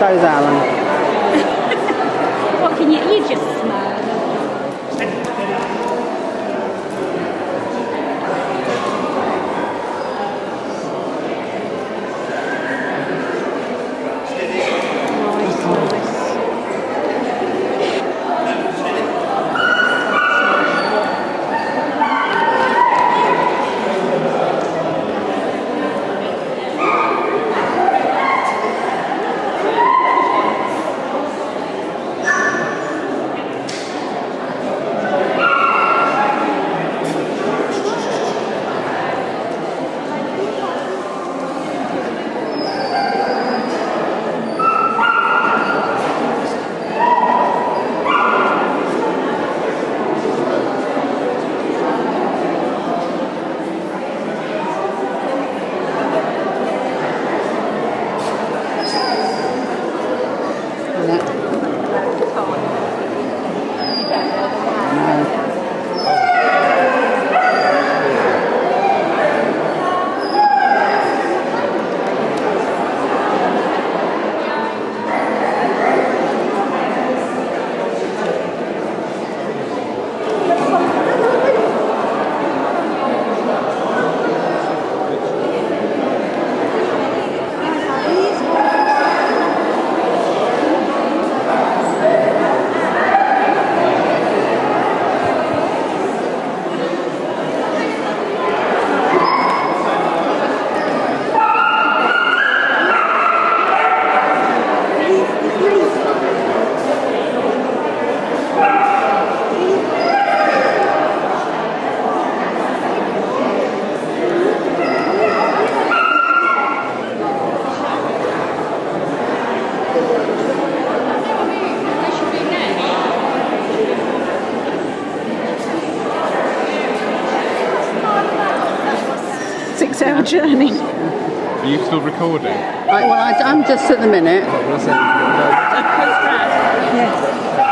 So's Alan. What can you, you just smile. Six hour journey. Are you still recording? I, well, I, I'm just at the minute. Yes.